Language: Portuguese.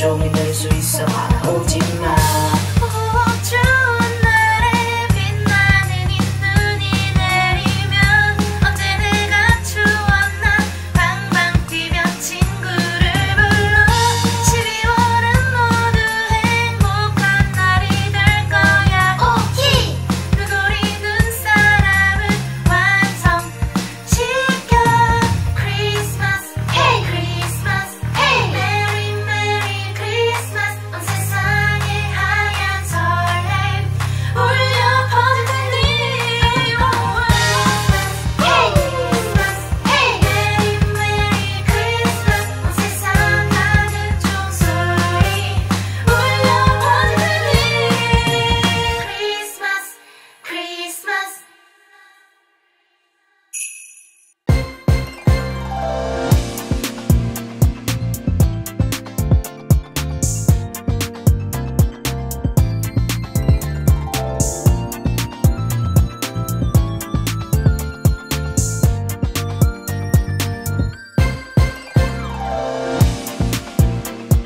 told me that it's so.